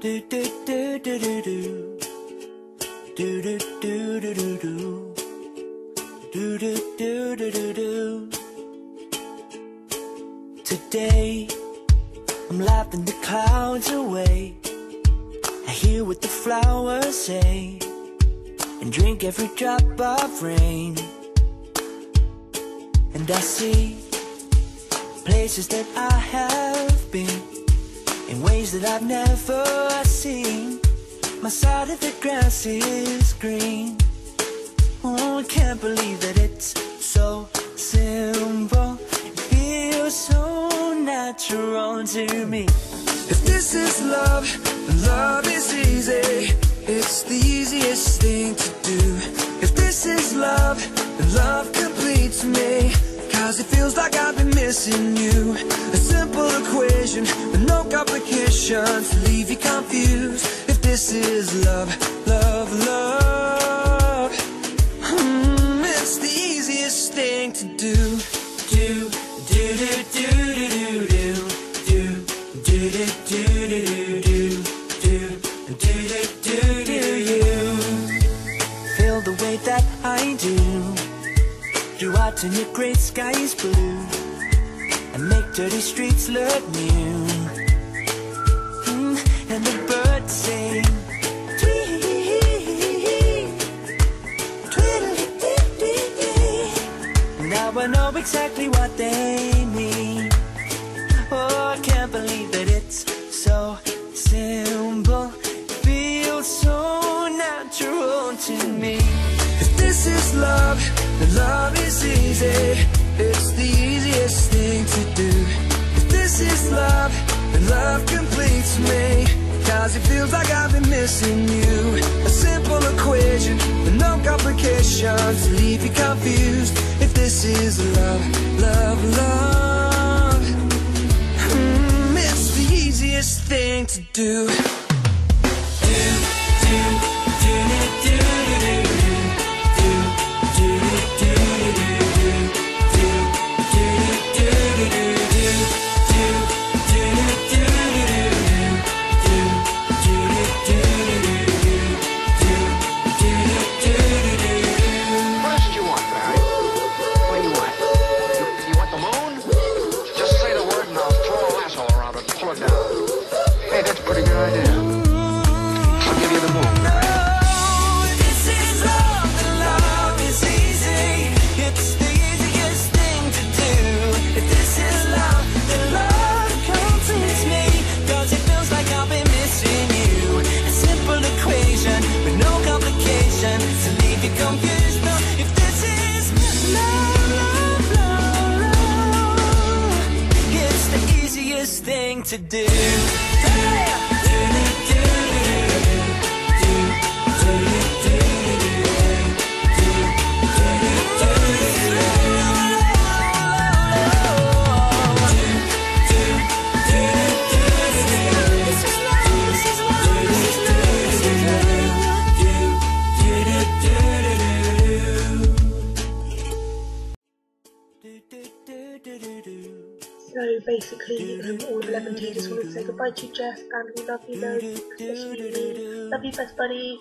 Do do do do do do. Do do do do do do. Do do do do do do. Today, I'm laughing the clouds away. I hear what the flowers say and drink every drop of rain. And I see places that I have ways that I've never seen. My side of the grass is green. Oh, I can't believe that it's so simple. It feels so natural to me. If this is love, love is easy. It's the easiest thing to do. If this is love, love completes me. Cause it feels like I've been missing you. A simple equation with no complications to leave you confused. If this is love, love, love. Hmm, it's the easiest thing to do. Do, do, do, do, do, do, do. Do, do, do, do, do, do. Do, do, do, do, do, you. Feel the way that I do. You out in your great skies blue dirty streets look new Mm, And the birds sing. Tweet. Now I know exactly what they mean. Oh, I can't believe that it's so simple. Feels so natural to me. If this is love, then love is easy. It's love completes me. Cause it feels like I've been missing you. A simple equation with no complications to leave you confused. If this is love, love, love Hmm, It's the easiest thing to Do, That's a pretty to do. So basically, um, all 11 teachers wanted to say goodbye to Jess and we love you loads, especially you. Love you, best buddy.